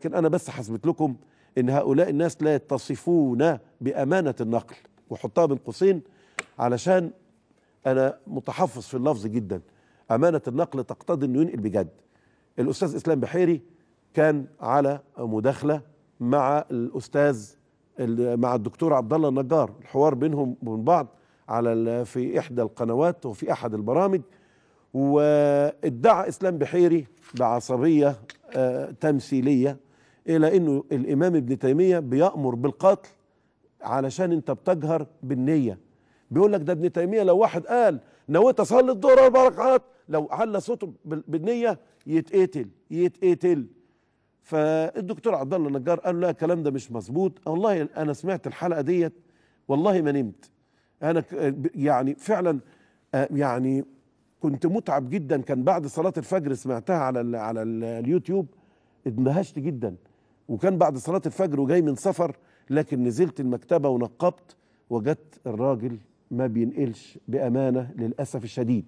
لكن أنا بس حسبت لكم إن هؤلاء الناس لا يتصفون بأمانة النقل وحطها بين قوسين علشان أنا متحفظ في اللفظ جدا. أمانة النقل تقتضي إنه ينقل بجد. الأستاذ إسلام بحيري كان على مداخلة مع الأستاذ مع الدكتور عبد الله النجار. الحوار بينهم وبين بعض على في إحدى القنوات وفي أحد البرامج. وادعى إسلام بحيري بعصبية آه تمثيلية إلى إنه الإمام ابن تيمية بيأمر بالقتل علشان أنت بتجهر بالنية. بيقول لك ده ابن تيمية لو واحد قال نويت اصلي الظهر أربع ركعات لو على صوته بالنية يتقتل يتقتل. فالدكتور عبد الله النجار قال لا الكلام ده مش مظبوط. والله أنا سمعت الحلقة ديت والله ما نمت. أنا يعني فعلا يعني كنت متعب جدا. كان بعد صلاة الفجر سمعتها على على ال اليوتيوب اندهشت جدا. وكان بعد صلاة الفجر وجاي من سفر لكن نزلت المكتبة ونقبت وجدت الراجل ما بينقلش بأمانة للأسف الشديد.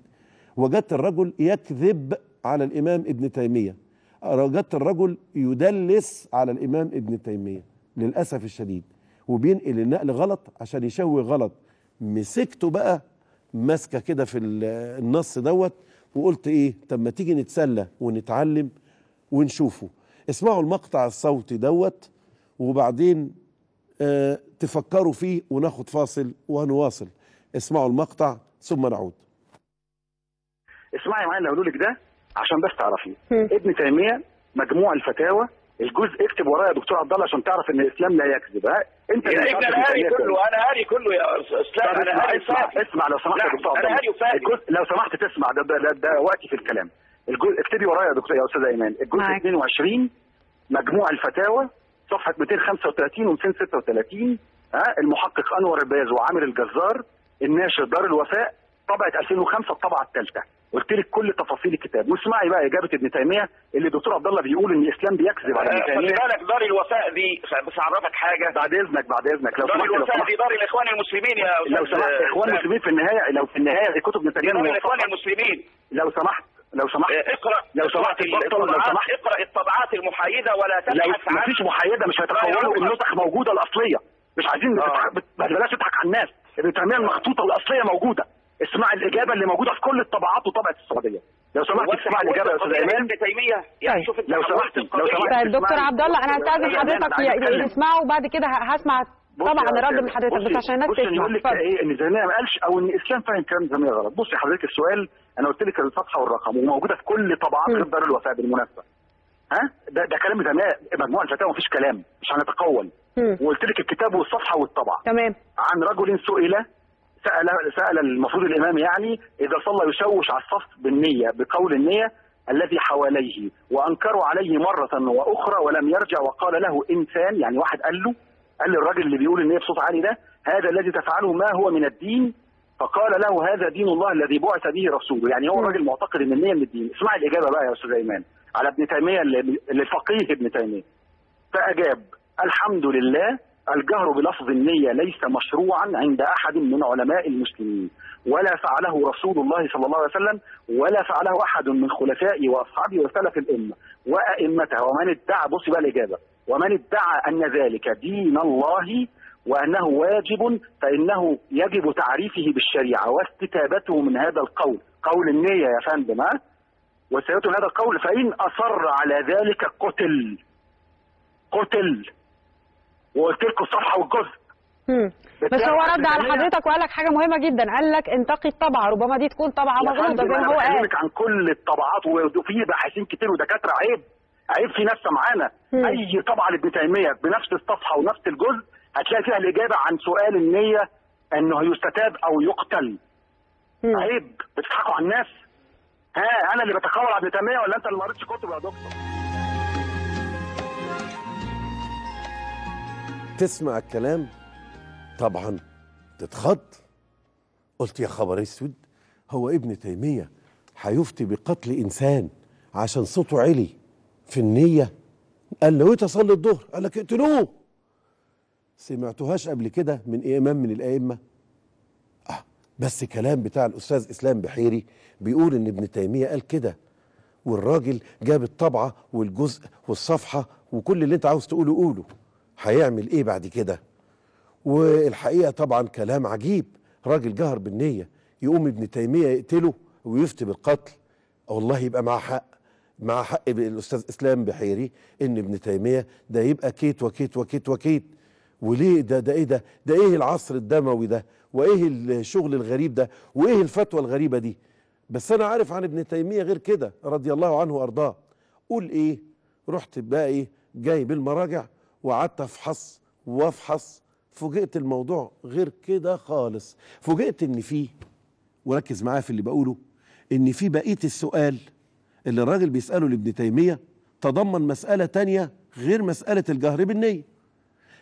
وجدت الرجل يكذب على الإمام ابن تيمية. وجدت الرجل يدلس على الإمام ابن تيمية للأسف الشديد. وبينقل النقل غلط عشان يشوي غلط. مسكته بقى ماسكة كده في النص دوت وقلت إيه طب ما تيجي نتسلى ونتعلم ونشوفه. اسمعوا المقطع الصوتي دوت وبعدين آه تفكروا فيه وناخد فاصل ونواصل. اسمعوا المقطع ثم نعود. اسمعي معايا اللي هقوله لك ده عشان بس تعرفي ابن تيمية مجموع الفتاوى الجزء اكتب ورايا يا دكتور عبد الله عشان تعرف إن الإسلام لا يكذب. ها؟ انت يا ابن أنا هاري كله أنا هاري كله يا اسلام أنا هاري اسمع اسمع لو سمحت يا دكتور عبد أنا هاري وفادي الجزء لو سمحت تسمع ده ده, ده, ده وقتي في الكلام. الجزء اكتبي ورايا يا دكتور يا أستاذة إيمان. الجزء 22 مجموع الفتاوى صفحة 235 و 236 ها المحقق أنور الباز وعامر الجزار الناشر دار الوفاء طبعة 2005 الطبعة الثالثه قلت لك كل تفاصيل الكتاب. واسمعي بقى اجابه ابن تيمية اللي الدكتور عبد الله بيقول إن الإسلام بيكذب على ابن تيمية. خلي بالك دار الوفاء دي بس اعرفك حاجة؟ بعد إذنك بعد إذنك. لو دار سمحت لو الوفاء سمحت. دي دار الإخوان المسلمين يا أستاذ لو سمحت إخوان المسلمين في النهاية لو في النهاية كتب ابن تيمية دار الإخوان. المسلمين. لو سمحت. لو سمحت اقرأ لو سمحت اتفضل لو الطبعات- سمحت اقرأ الطبعات المحايدة ولا تبحث عن مفيش محايدة مش هيتخيلوا النسخ موجودة الأصلية مش عايزين آه. بلاش تضحك على الناس ابن تيميه المخطوطة الاصليه موجودة اسمع الإجابة اللي موجودة في كل الطبعات وطبعة السعودية لو سمحت اسمع الإجابة يا أستاذ إيمان ابن تيمية يعني طيب. لو سمحت- لو. سمحت. طيب دكتور اسمعني. عبد الله أنا هستأذن أنا حضرتك. نسمعه وبعد كده هسمع طبعا رد من حضرتك بس عشان الناس أنا تسمع يقول لك. إيه إن زمان ما قالش أو إن الاسلام فاهم كلام زمان غلط بصي حضرتك السؤال أنا قلت لك الصفحه والرقم وموجودة في كل طبعات. غير دار الوفاء بالمناسبة ها ده ده كلام زمان مجموعة الفتاوى مفيش كلام مش هنتقول. وقلت لك الكتاب والصفحة والطبعة تمام عن رجل سئل سأل سأل المفروض الإمام يعني إذا صلى يشوش على الصف بالنية بقول النية الذي حواليه وأنكروا عليه مرة وأخرى ولم يرجع وقال له إنسان يعني واحد قال له قال للراجل اللي بيقول النية بصوت عالي ده هذا الذي تفعله ما هو من الدين؟ فقال له هذا دين الله الذي بعث به رسوله. يعني هو. الراجل معتقد إن النية من الدين. اسمع الإجابة بقى يا أستاذ أيمان على ابن اللي الفقيه ابن تيمية. فأجاب الحمد لله الجهر بلفظ النية ليس مشروعا عند أحد من علماء المسلمين. ولا فعله رسول الله صلى الله عليه وسلم ولا فعله أحد من خلفائه وأصحابه وسلف الأمة. وأئمتها. ومن ادعى بص بقى الإجابة. ومن ادعى أن ذلك دين الله وأنه واجب فإنه يجب تعريفه بالشريعة واستتابته من هذا القول. قول النية يا فندم ها؟ واستتابته من هذا القول فإن أصر على ذلك قتل. قتل. وقلت لكم الصفحة والجزء. بس هو رد على حضرتك وقال لك حاجة مهمة جدا. قال لك انتقي الطبعه ربما دي تكون طبعة مغلوطة زي ما هو قال. عن كل الطبعات وفي باحثين كتير ودكاترة عيب. عيب في ناس معانا. أي طبعة لابن تيمية بنفس الصفحة ونفس الجزء هتلاقي فيها الإجابة عن سؤال النية إنه يستتاب أو يقتل. مم. عيب. بتضحكوا على الناس؟ ها أنا اللي بتقول على ابن تيمية ولا أنت اللي ما قريتش كتب يا دكتور؟ تسمع الكلام؟ طبعا. تتخض؟ قلت يا خبر أسود هو ابن تيمية هيفتي بقتل إنسان عشان صوته عالي. في النية. قال نويت اصلي الظهر. قال لك اقتلوه. سمعتوهاش قبل كده من إمام من الأئمة. آه بس كلام بتاع الأستاذ إسلام بحيري بيقول إن ابن تيمية قال كده. والراجل جاب الطبعة والجزء والصفحة وكل اللي انت عاوز تقوله قوله. هيعمل إيه بعد كده؟ والحقيقة طبعا كلام عجيب. راجل جهر بالنية. يقوم ابن تيمية يقتله ويفتي بالقتل. والله يبقى معاه حق. مع حق الأستاذ إسلام بحيري إن ابن تيمية ده يبقى كيت وكيت وكيت وكيت. وليه ده ده إيه ده؟ ده إيه العصر الدموي ده؟ وإيه الشغل الغريب ده؟ وإيه الفتوى الغريبة دي؟ بس أنا عارف عن ابن تيمية غير كده رضي الله عنه وأرضاه. قول إيه؟ رحت بقى إيه؟ جايب المراجع وقعدت أفحص وأفحص. فوجئت الموضوع غير كده خالص. فوجئت إن في وركز معايا في اللي بقوله إن في بقية السؤال اللي الراجل بيسأله لابن تيمية تضمن مسألة تانية غير مسألة الجهر بالنية.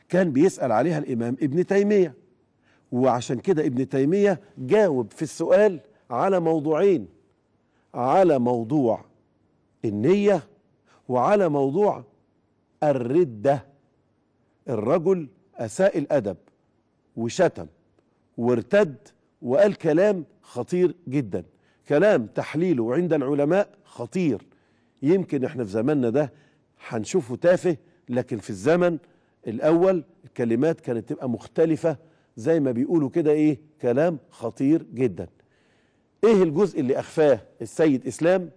كان بيسأل عليها الإمام ابن تيمية. وعشان كده ابن تيمية جاوب في السؤال على موضوعين على موضوع النية وعلى موضوع الردة. الرجل أساء الأدب وشتم وارتد وقال كلام خطير جدا. كلام تحليله عند العلماء خطير. يمكن إحنا في زماننا ده هنشوفه تافه لكن في الزمن الأول الكلمات كانت تبقى مختلفة زي ما بيقولوا كده إيه كلام خطير جدا. إيه الجزء اللي أخفاه السيد إسلام؟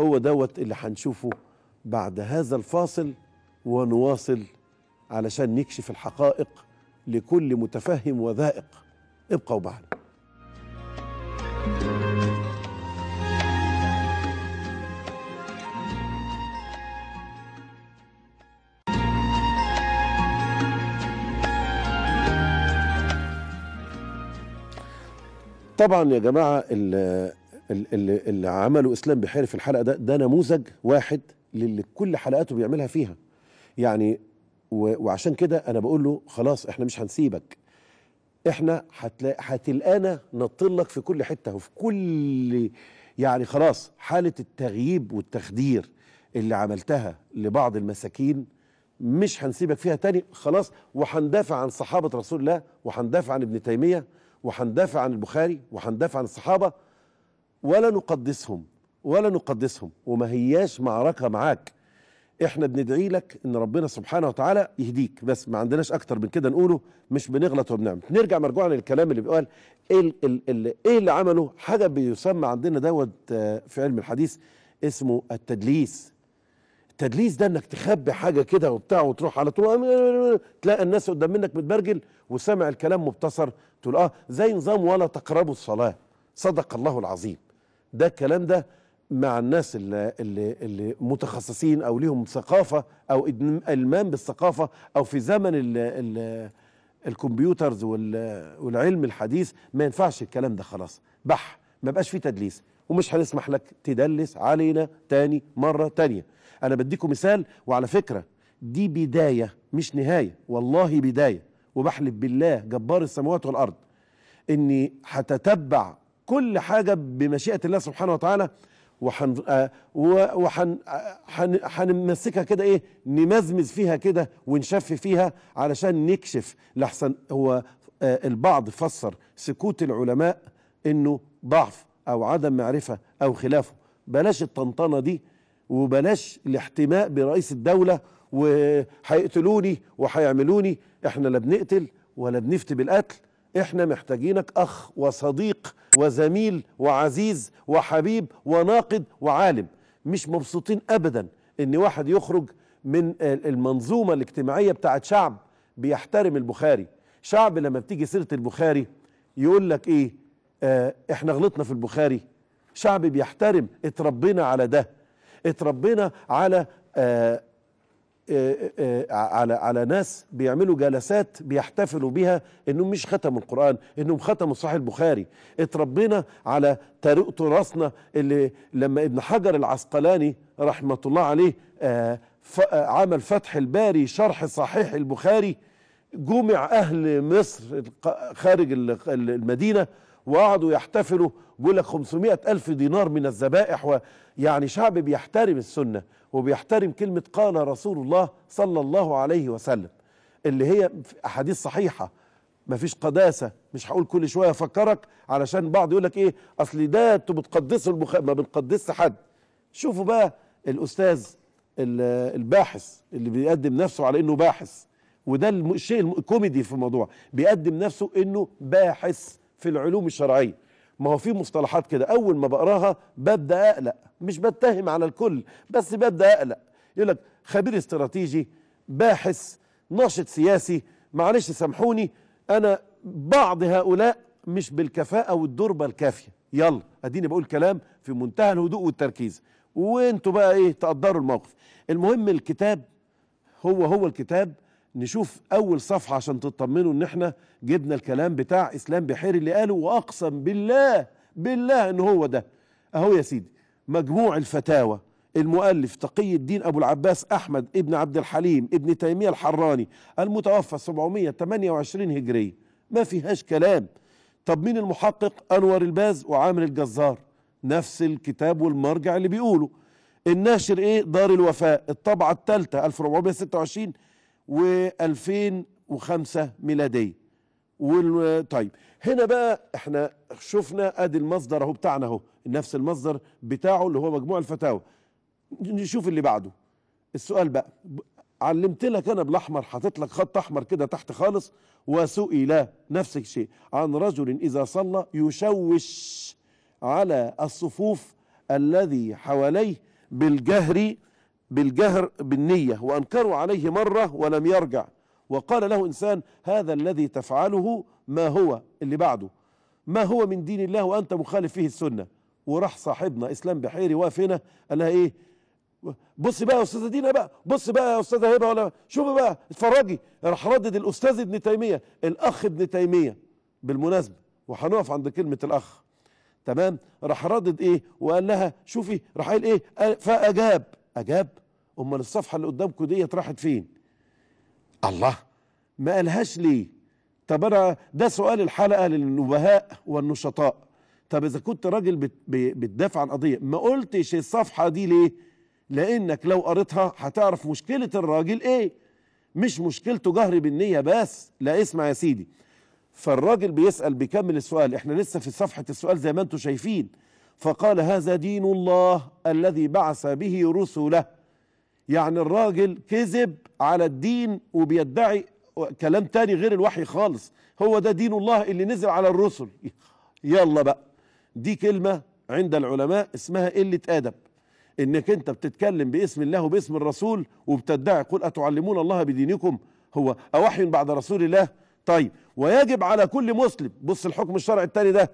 هو دوت اللي هنشوفه بعد هذا الفاصل ونواصل علشان نكشف الحقائق لكل متفهم وذائق. ابقوا معنا. طبعا يا جماعة اللي, اللي, عملوا إسلام بحيري في الحلقة ده ده نموذج واحد للي كل حلقاته بيعملها فيها. يعني وعشان كده أنا بقول له خلاص إحنا مش هنسيبك. إحنا هتلا- هتلقانا نطلك في كل حتة وفي كل يعني خلاص حالة التغييب والتخدير اللي عملتها لبعض المساكين مش هنسيبك فيها تاني خلاص وهندافع عن صحابة رسول الله وهندافع عن ابن تيمية وهندافع عن البخاري وهندافع عن الصحابة ولا نقدسهم ولا نقدسهم وما هياش معركة معاك. إحنا بندعي لك إن ربنا سبحانه وتعالى يهديك. بس ما عندناش أكتر من كده نقوله مش بنغلط وبنعمل. نرجع مرجوعا للكلام اللي بيقال. إيه ال ال ال إيه اللي عمله؟ حاجة بيسمى عندنا دوت آه، في علم الحديث اسمه التدليس. التدليس ده انك تخبي حاجة كده وبتاع وتروح على طول تلاقي الناس قدام منك متبرجل وسامع الكلام مبتصر تقول آه زي نظام ولا تقربوا الصلاة. صدق الله العظيم. ده الكلام ده مع الناس اللي, اللي, اللي متخصصين أو ليهم ثقافة أو إلمام بالثقافة أو في زمن ال ال الكمبيوترز وال- والعلم الحديث ما ينفعش الكلام ده خلاص. بح ما بقاش فيه تدليس. ومش هنسمح لك تدلس علينا تاني مرة تانية. أنا بديكم مثال وعلى فكرة دي بداية مش نهاية. والله بداية. وبحلف بالله جبار السماوات والأرض إني هتتبع كل حاجة بمشيئة الله سبحانه وتعالى وحن آه، وحن آه، هنمسكها كده إيه؟ نمزمز فيها كده ونشف فيها علشان نكشف. لحسن هو آه، البعض فسر سكوت العلماء إنه ضعف. أو عدم معرفة أو خلافه. بلاش الطنطنة دي وبلاش الاحتماء برئيس الدولة وهيقتلوني وهيعملوني. إحنا لا بنقتل ولا بنفتي بالقتل. إحنا محتاجينك أخ وصديق وزميل وعزيز وحبيب وناقد وعالم. مش مبسوطين ابدا إن واحد يخرج من المنظومة الاجتماعية بتاعت شعب بيحترم البخاري. شعب لما بتيجي سيرة البخاري يقول لك إيه؟ آه إحنا غلطنا في البخاري. شعب بيحترم اتربينا على ده. اتربينا على آه آه، آه، على على ناس بيعملوا جلسات بيحتفلوا بيها إنهم مش ختموا القرآن إنهم ختموا صحيح البخاري. اتربينا على تراثنا اللي لما ابن حجر العسقلاني رحمة الله عليه آه، آه، عمل فتح الباري شرح صحيح البخاري جمع أهل مصر خارج ال- ال- المدينة وقعدوا يحتفلوا بيقول لك 500 ألف دينار من الذبائح يعني شعب بيحترم السنة وبيحترم كلمة قال رسول الله صلى الله عليه وسلم اللي هي أحاديث صحيحة مفيش قداسة مش هقول كل شوية أفكرك علشان بعض يقول لك إيه أصل ده أنتوا بتقدسوا البخاري ما بنقدسش حد. شوفوا بقى الأستاذ ال- الباحث اللي بيقدم نفسه على إنه باحث وده الشيء الكوميدي في الموضوع بيقدم نفسه إنه باحث. في العلوم الشرعية. ما هو في مصطلحات كده أول ما بقراها ببدأ أقلق. مش بتهم على الكل بس ببدأ أقلق. يقول لك خبير استراتيجي باحث ناشط سياسي معلش سامحوني أنا بعض هؤلاء مش بالكفاءة والدربة الكافية. يلا أديني بقول كلام في منتهى الهدوء والتركيز. وانتوا بقى إيه تقدروا الموقف. المهم الكتاب هو هو الكتاب نشوف أول صفحة عشان تطمنوا إن إحنا جبنا الكلام بتاع إسلام بحيري اللي قاله وأقسم بالله بالله إن هو ده. أهو يا سيدي مجموع الفتاوى. المؤلف تقي الدين أبو العباس أحمد ابن عبد الحليم ابن تيمية الحراني المتوفى 728 هجريه ما فيهاش كلام. طب مين المحقق؟ أنور الباز وعامر الجزار. نفس الكتاب والمرجع اللي بيقولوا الناشر إيه؟ دار الوفاء. الطبعة الثالثة 1426 و2005 ميلاديه وال... طيب هنا بقى إحنا شفنا أدي المصدر أهو بتاعنا أهو نفس المصدر بتاعه اللي هو مجموع الفتاوى. نشوف اللي بعده. السؤال بقى علمت لك أنا بالأحمر حاطط لك خط أحمر كده تحت خالص وسئل نفس الشيء عن رجل إذا صلى يشوش على الصفوف الذي حواليه بالجهر بالجهر بالنية وأنكروا عليه مرة ولم يرجع. وقال له إنسان هذا الذي تفعله ما هو؟ اللي بعده ما هو من دين الله وأنت مخالف فيه السنة؟ وراح صاحبنا إسلام بحيري واقف هنا قال لها إيه؟ بص بقى يا أستاذة دينا بقى بص بقى يا أستاذة هبة ولا شوفي بقى اتفرجي. راح ردد الأستاذ ابن تيمية الأخ ابن تيمية بالمناسبة وهنقف عند كلمة الأخ. تمام؟ راح ردد إيه؟ وقال لها شوفي راح قال قال- فأجاب. أجاب أمال الصفحة اللي قدامكم ديت راحت فين؟ الله ما قالهاش ليه طب أنا ده سؤال الحلقة للنبهاء والنشطاء. طب إذا كنت راجل بتدافع عن قضية ما قلتش الصفحة دي ليه؟ لأنك لو قريتها هتعرف مشكلة الراجل إيه. مش مشكلته جهر بالنية بس. لا اسمع يا سيدي. فالراجل بيسأل بيكمل السؤال. إحنا لسه في صفحة السؤال زي ما أنتم شايفين. فقال هذا دين الله الذي بعث به رسله. يعني الراجل كذب على الدين وبيدعي كلام تاني غير الوحي خالص. هو ده دين الله اللي نزل على الرسل. يلا بقى. دي كلمة عند العلماء اسمها قلة أدب إنك أنت بتتكلم باسم الله وباسم الرسول وبتدعي قل أتعلمون الله بدينكم. هو أوحي بعد رسول الله؟ طيب. ويجب على كل مسلم. بص الحكم الشرعي التاني ده.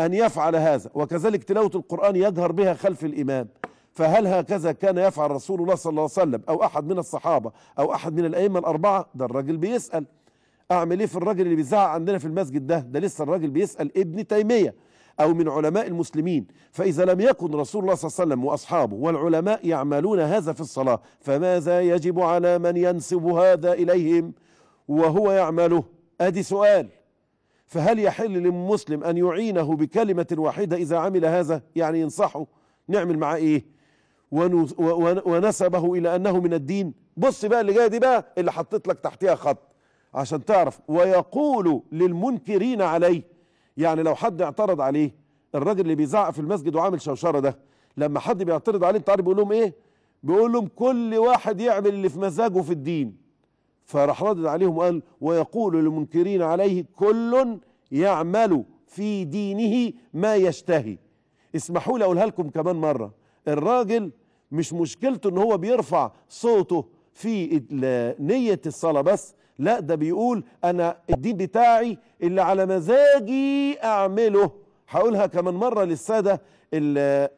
أن يفعل هذا. وكذلك تلاوة القرآن يجهر بها خلف الامام فهل هكذا كان يفعل رسول الله صلى الله عليه وسلم أو أحد من الصحابة أو أحد من الأئمة الأربعة؟ ده الراجل بيسأل. أعمل إيه في الراجل اللي بيزعق عندنا في المسجد ده؟ ده لسه الراجل بيسأل ابن تيمية أو من علماء المسلمين. فإذا لم يكن رسول الله صلى الله عليه وسلم وأصحابه والعلماء يعملون هذا في الصلاة فماذا يجب على من ينسب هذا إليهم وهو يعمله؟ أدي سؤال. فهل يحل للمسلم أن يعينه بكلمة واحدة إذا عمل هذا؟ يعني ينصحه. نعمل معاه و- ونسبه إلى أنه من الدين. بص بقى اللي جاية دي بقى اللي حطيت لك تحتها خط. عشان تعرف. ويقول للمنكرين عليه. يعني لو حد اعترض عليه الراجل اللي بيزعق في المسجد وعامل شوشرة ده لما حد بيعترض عليه انت عارف بيقول لهم إيه؟ بيقول لهم كل واحد يعمل اللي في مزاجه في الدين. فراح ردد عليهم وقال ويقول للمنكرين عليه كل يعمل في دينه ما يشتهي. اسمحوا لي أقولها لكم كمان مرة. الراجل مش مشكلته إن هو بيرفع صوته في ال- نية الصلاة بس. لا ده بيقول أنا الدين بتاعي اللي على مزاجي أعمله. هقولها كمان مرة للسادة اللي,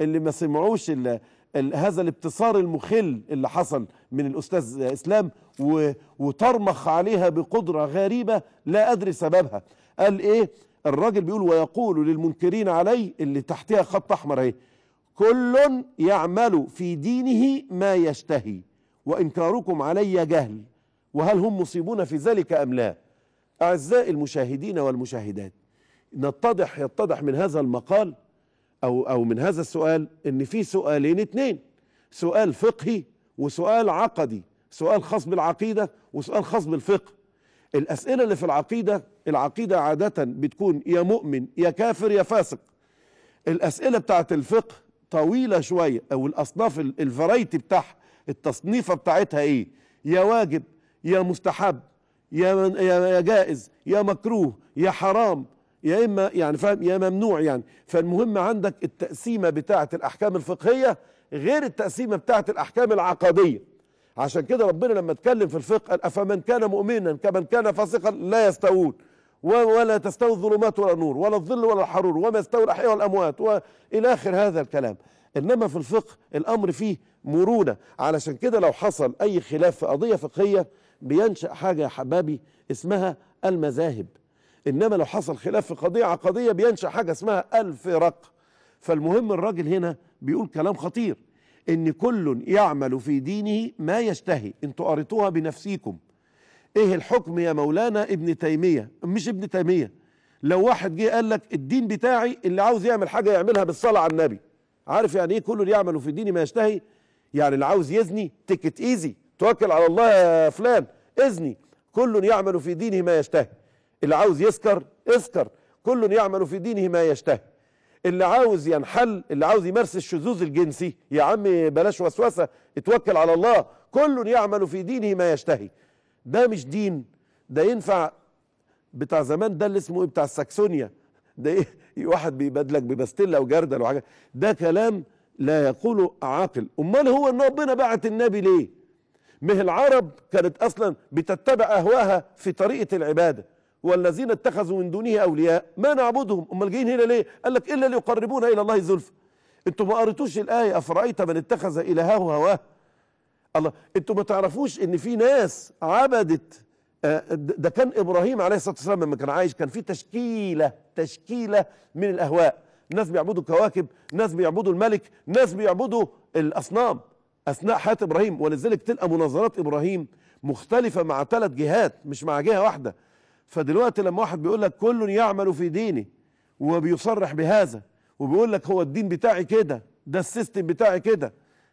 اللي ما سمعوش ال- ال- هذا الابتصار المخل اللي حصل من الأستاذ إسلام وترمخ عليها بقدرة غريبة لا أدري سببها. قال إيه؟ الراجل بيقول ويقول للمنكرين عليه اللي تحتها خط أحمر اهي كل يعمل في دينه ما يشتهي وإنكاركم علي جهل. وهل هم مصيبون في ذلك أم لا؟ أعزائي المشاهدين والمشاهدات نتضح يتضح من هذا المقال أو أو من هذا السؤال إن في سؤالين اتنين سؤال فقهي وسؤال عقدي. سؤال خاص بالعقيدة وسؤال خاص بالفقه. الأسئلة اللي في العقيدة العقيدة عادة بتكون يا مؤمن يا كافر يا فاسق. الأسئلة بتاعت الفقه طويلة شوية أو الأصناف ال- الفرايتي بتاعها التصنيفة بتاعتها إيه؟ يا واجب يا مستحب يا من يا جائز يا مكروه يا حرام يا إما يعني فاهم يا ممنوع يعني. فالمهم عندك التقسيمة بتاعه الأحكام الفقهية غير التقسيمة بتاعه الأحكام العقدية. عشان كده ربنا لما اتكلم في الفقه قال أفمن كان مؤمنا كمن كان فاسقا لا يستوون ولا تستوي الظلمات ولا النور ولا الظل ولا الحرور وما يستوي الأحياء والأموات والى آخر هذا الكلام. إنما في الفقه الأمر فيه مرونة. علشان كده لو حصل أي خلاف في قضية فقهية بينشأ حاجة يا حبابي اسمها المذاهب. إنما لو حصل خلاف في قضية عقدية بينشأ حاجة اسمها الفرق. فالمهم الراجل هنا بيقول كلام خطير. إن كل يعمل في دينه ما يشتهي. أنتوا قريتوها بنفسيكم. إيه الحكم يا مولانا ابن تيمية؟ مش ابن تيمية. لو واحد جه قال لك الدين بتاعي اللي عاوز يعمل حاجة يعملها بالصلاة على النبي. عارف يعني إيه كل يعمل في دينه ما يشتهي؟ يعني اللي عاوز يزني تكت ايزي توكل على الله يا فلان اذني كل يعمل في دينه ما يشتهي. اللي عاوز يسكر اسكر. كل يعمل في دينه ما يشتهي. اللي عاوز ينحل اللي عاوز يمارس الشذوذ الجنسي. يا عم بلاش وسوسة اتوكل على الله. كل يعمل في دينه ما يشتهي. ده مش دين. ده ينفع بتاع زمان ده اللي اسمه إيه؟ بتاع الساكسونيا. ده إيه؟ واحد بيبادلك ببستله وجردل وحاجة. ده كلام لا يقوله عاقل. أمال هو إن ربنا بعت النبي ليه؟ ما العرب كانت أصلا بتتبع أهواها في طريقة العبادة. والذين اتخذوا من دونه أولياء ما نعبدهم؟ امال جايين هنا ليه؟ قال لك إلا ليقربونا إلى الله زلفى. أنتوا ما قريتوش الآية أفرأيت من اتخذ إلهه هواه؟ الله أنتوا ما تعرفوش إن في ناس عبدت آه، ده كان إبراهيم عليه الصلاة والسلام لما كان عايش كان في تشكيلة تشكيلة من الأهواء. ناس بيعبدوا كواكب ناس بيعبدوا الملك ناس بيعبدوا الأصنام أثناء حياة إبراهيم. ولذلك تلقى مناظرات إبراهيم مختلفة مع ثلاث جهات مش مع جهة واحدة. فدلوقتي لما واحد بيقول لك كل يعمل في دينه وبيصرح بهذا وبيقول لك هو الدين بتاعي كده ده السيستم بتاعي كده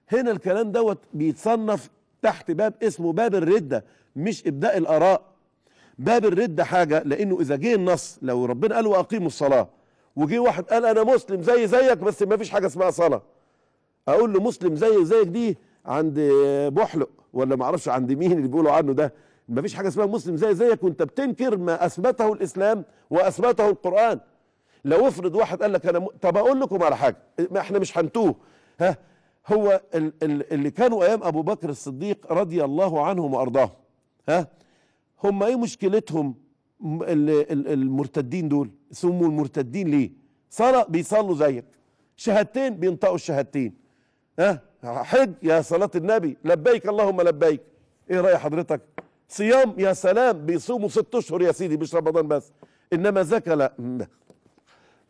هنا الكلام دوت بيتصنف تحت باب اسمه باب الردة مش إبداء الآراء. باب الردة حاجة لأنه إذا جه النص لو ربنا قال وأقيموا الصلاة وجه واحد قال أنا مسلم زي زيك بس ما فيش حاجة اسمها صلاة. أقول له مسلم زي زيك دي عند بحلق ولا ما أعرفش عند مين اللي بيقولوا عنه ده؟ ما فيش حاجة اسمها مسلم زي زيك وانت بتنكر ما أثبته الإسلام وأثبته القرآن. لو افرض واحد قال لك أنا م... طب أقول لكم على حاجة. ما إحنا مش هنتوه. ها؟ هو ال... ال... اللي كانوا أيام أبو بكر الصديق رضي الله عنهم وأرضاهم. ها؟ هم إيه مشكلتهم ال... ال... المرتدين دول؟ سموا المرتدين ليه؟ صلاة بيصلوا زيك. شهادتين بينطقوا الشهادتين. ها؟ حج يا صلاة النبي. لبيك اللهم لبيك. إيه رأي حضرتك؟ صيام يا سلام بيصوموا ست أشهر يا سيدي مش رمضان بس. إنما زكاة لا.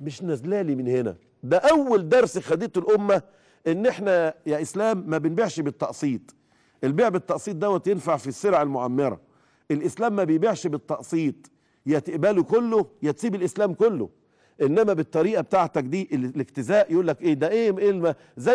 مش نازلالي من هنا. ده أول درس خدته الأمة إن إحنا يا إسلام ما بنبيعش بالتقسيط. البيع بالتقسيط دوت ينفع في السلع المعمرة. الإسلام ما بيبيعش بالتقسيط. يا تقبله كله يا تسيب الإسلام كله. إنما بالطريقة بتاعتك دي ال- الاجتزاء يقول لك إيه ده إيه, إيه زي